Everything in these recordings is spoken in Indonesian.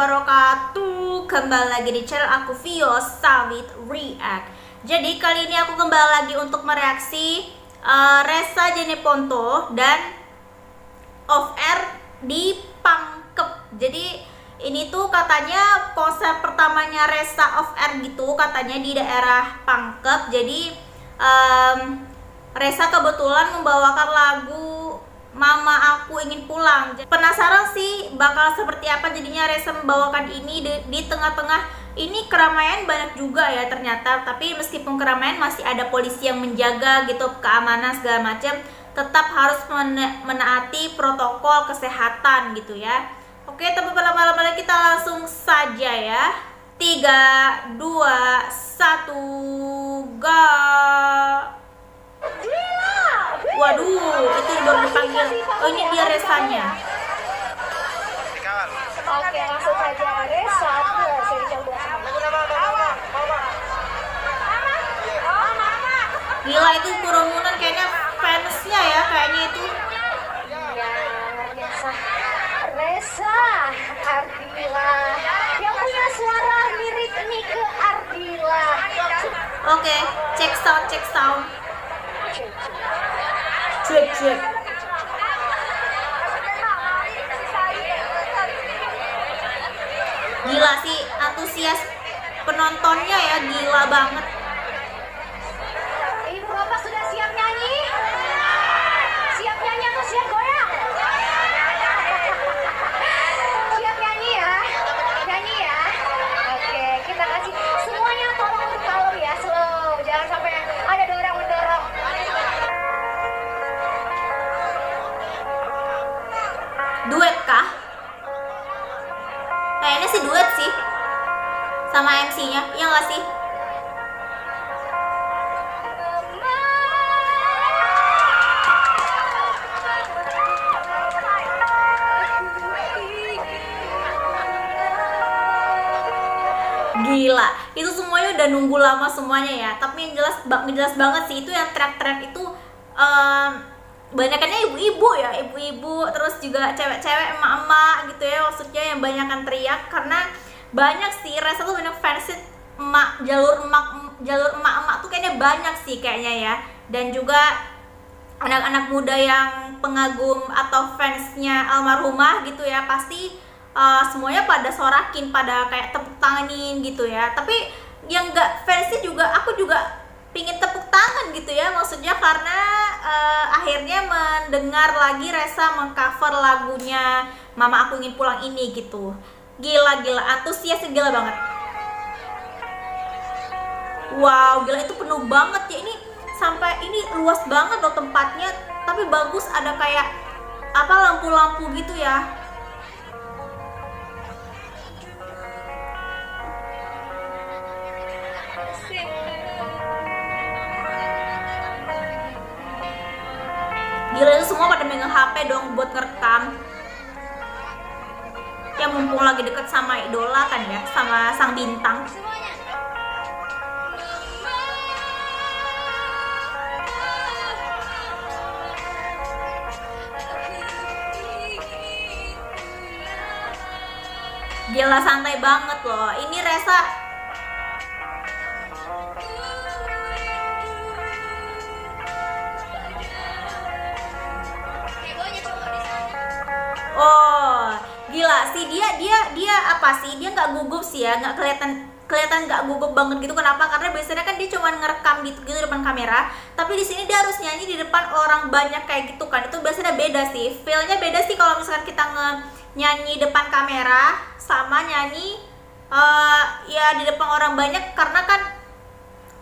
wabarakatuh. Kembali lagi di channel aku Vio Sawit React. Jadi kali ini aku kembali lagi untuk mereaksi uh, Resa Jeneponto dan Off Air di Pangkep. Jadi ini tuh katanya konser pertamanya Resa Off Air gitu Katanya di daerah Pangkep. Jadi um, Resa kebetulan membawakan lagu Mama aku ingin pulang. Penasaran sih bakal seperti apa jadinya Reza membawakan ini di, tengah-tengah ini keramaian banyak juga ya ternyata. Tapi meskipun keramaian masih ada polisi yang menjaga gitu keamanan segala macam, tetap harus menaati protokol kesehatan gitu ya. Oke, malam malam kita langsung saja ya. 3 2 1 go. Waduh, itu baru dipanggil. Oh ini dia resanya. Oke, langsung saja resa. Gila itu kerumunan kayaknya fansnya ya kayaknya itu. Ya, biasa. Resa Ardila yang punya suara mirip Nike Ardila. Oke, cek sound, cek sound gila sih antusias penontonnya ya gila banget Gila, itu semuanya udah nunggu lama semuanya ya. Tapi yang jelas, jelas banget sih itu yang track-track itu um, banyakannya ibu-ibu ya ibu-ibu terus juga cewek-cewek emak-emak gitu ya maksudnya yang banyakan teriak. Karena banyak sih rasa tuh banyak fans emak jalur emak jalur emak-emak tuh kayaknya banyak sih kayaknya ya. Dan juga anak-anak muda yang pengagum atau fansnya almarhumah gitu ya pasti uh, semuanya pada sorakin pada kayak tepuk tanganin gitu ya. Tapi yang enggak fansnya juga aku juga pingin tepuk tangan gitu ya. Maksudnya karena uh, akhirnya mendengar lagi Resa mengcover lagunya Mama Aku Ingin Pulang ini gitu. Gila gila. Antusias gila banget. Wow gila. Itu penuh banget ya. Ini sampai ini luas banget loh tempatnya. Tapi bagus ada kayak apa lampu-lampu gitu ya gila itu semua pada megang HP dong buat ngerekam ya mumpung lagi deket sama idola kan ya sama sang bintang Gila santai banget loh. Ini Resa dia dia apa sih? Dia nggak gugup sih ya nggak kelihatan kelihatan nggak gugup banget gitu. Kenapa? Karena biasanya kan dia cuma ngerekam gitu gitu depan kamera tapi di sini dia harus nyanyi di depan orang banyak kayak gitu kan. Itu biasanya beda sih feelnya beda sih kalau misalkan kita nge nyanyi depan kamera sama nyanyi uh, ya di depan orang banyak. Karena kan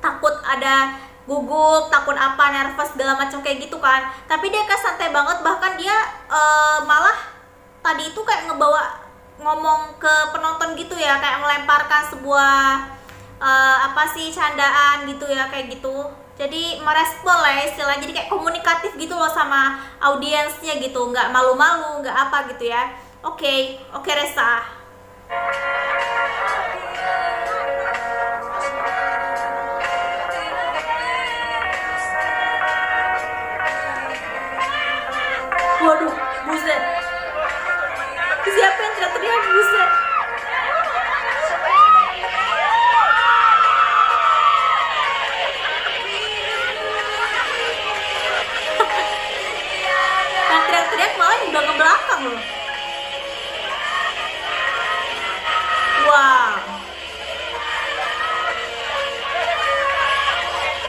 takut ada gugup takut apa nervous segala macam kayak gitu kan. Tapi dia kan santai banget bahkan dia uh, malah tadi itu kayak ngebawa ngomong ke penonton gitu ya kayak melemparkan sebuah uh, apa sih candaan gitu ya kayak gitu. Jadi merespon lah ya istilah jadi kayak komunikatif gitu loh sama audiensnya gitu. Nggak malu-malu nggak apa gitu ya. Oke okay. oke okay, Resa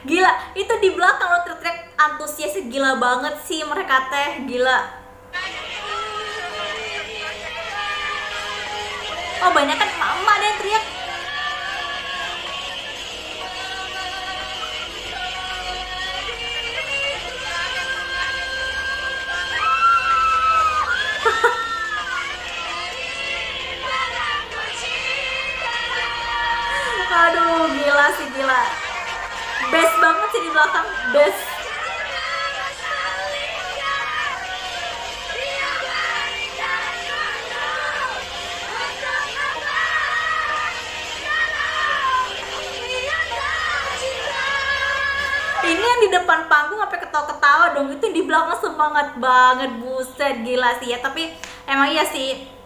gila itu di belakang lo teriak antusias gila banget sih mereka teh gila. Oh banyak kan mama yang teriak. Aduh gila sih gila best banget sih di belakang. Best. Ini yang di depan panggung sampai ketawa-ketawa dong. Itu di belakang semangat banget. Buset gila sih ya. Tapi emang iya sih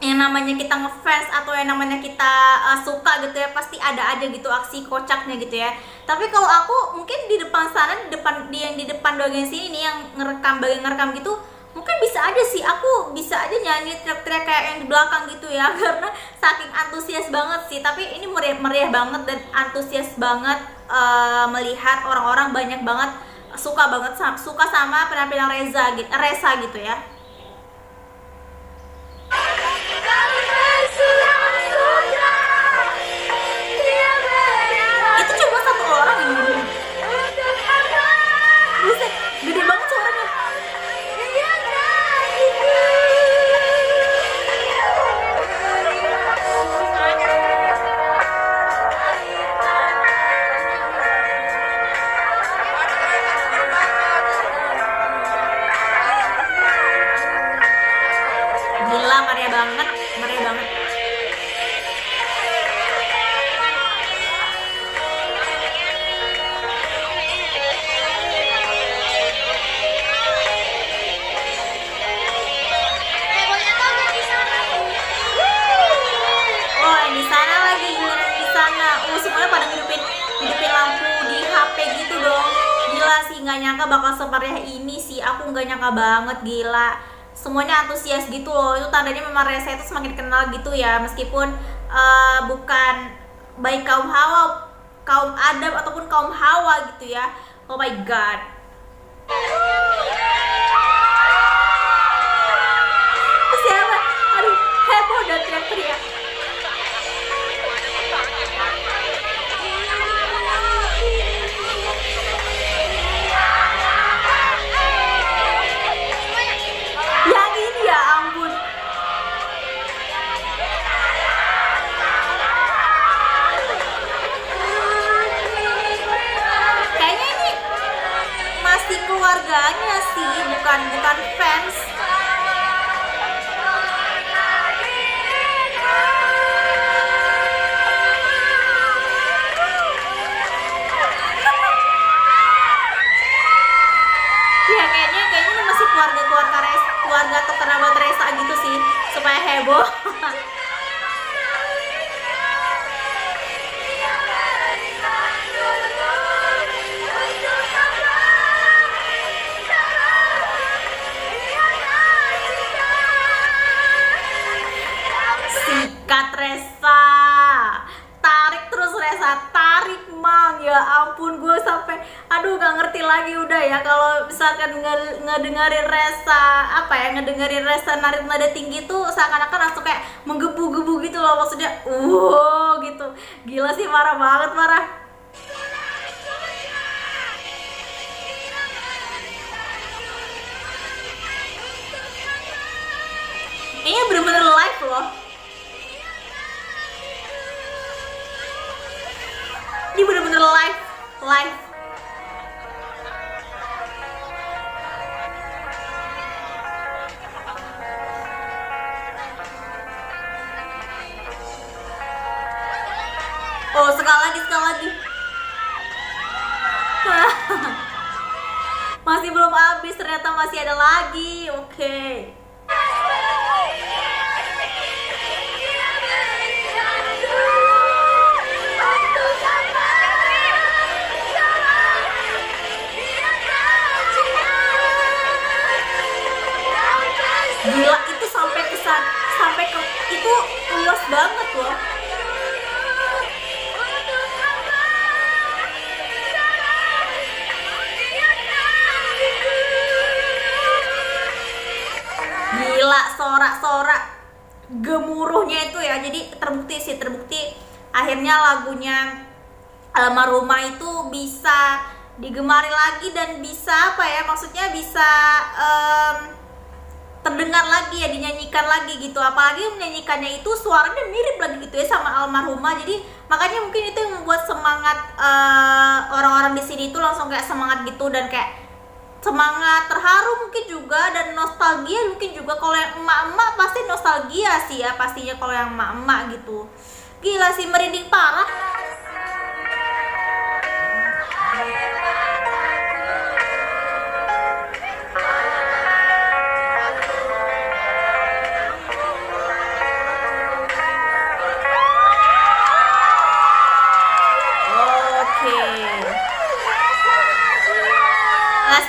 yang namanya kita ngefans atau yang namanya kita uh, suka gitu ya pasti ada aja gitu aksi kocaknya gitu ya. Tapi kalau aku mungkin di depan sana di depan di yang di depan bagian sini nih yang ngerekam bagian ngerekam gitu mungkin bisa aja sih. Aku bisa aja nyanyi teriak-teriak kayak yang di belakang gitu ya karena saking antusias banget sih. Tapi ini meriah meriah banget dan antusias banget uh, melihat orang-orang banyak banget suka banget suka sama penampilan Reza gitu Reza gitu ya semeriah ini sih. Aku nggak nyangka banget, gila. Semuanya antusias gitu loh. Itu tandanya memang Reza itu semakin kenal gitu ya, meskipun eh, bukan baik kaum Hawa, kaum Adam ataupun kaum Hawa gitu ya. Oh my god. Sikat Resa Tarik terus Resa. Tarik mang. Ya ampun gue sampai Aduh gak ngerti lagi udah ya Kalau misalkan nge- ngedengerin Resa Apa ya Ngedengerin Resa narik nada tinggi tuh Seakan-akan langsung kayak Menggebu-gebu gitu loh Maksudnya Wow gitu. Gila sih marah banget marah. Kayaknya bener-bener live loh Ini bener-bener live Live Oh sekali lagi sekali lagi. Masih belum habis ternyata masih ada lagi. Oke. Gila gemuruhnya itu ya. Jadi terbukti sih terbukti akhirnya lagunya almarhumah itu bisa digemari lagi dan bisa apa ya maksudnya bisa em, terdengar lagi ya dinyanyikan lagi gitu. Apalagi menyanyikannya itu suaranya mirip lagi gitu ya sama almarhumah. Jadi makanya mungkin itu yang membuat semangat eh, orang-orang di sini itu langsung kayak semangat gitu dan kayak semangat terharu mungkin juga dan nostalgia mungkin juga. Kalau yang emak-emak pasti nostalgia sih ya pastinya kalau yang emak-emak gitu. Gila sih merinding parah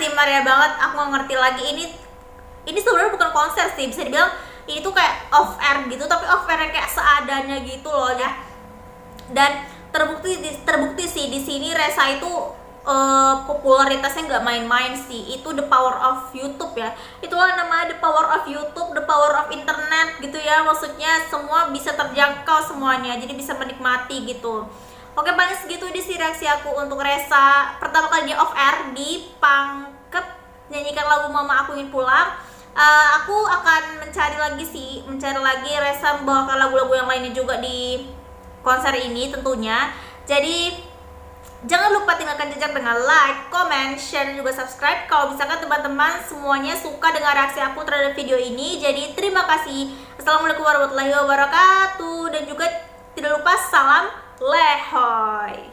ngasih Maria banget. Aku nggak ngerti lagi. Ini ini sebenarnya bukan konser sih. Bisa dibilang ini tuh kayak off air gitu tapi off air kayak seadanya gitu loh ya. Dan terbukti terbukti sih di sini Resa itu eh, popularitasnya nggak main-main sih. Itu the power of YouTube ya. Itulah namanya the power of YouTube the power of internet gitu ya. Maksudnya semua bisa terjangkau semuanya jadi bisa menikmati gitu. Oke paling segitu di sih reaksi aku untuk Resa pertama kali dia off air di Pangkep nyanyikan lagu Mama Aku Ingin Pulang Eh, aku akan mencari lagi sih mencari lagi Resa membawakan lagu-lagu yang lainnya juga di konser ini tentunya. Jadi jangan lupa tinggalkan jejak dengan like, comment, share dan juga subscribe. Kalau misalkan teman-teman semuanya suka dengan reaksi aku terhadap video ini jadi terima kasih. Assalamualaikum warahmatullahi wabarakatuh dan juga tidak lupa salam lehoy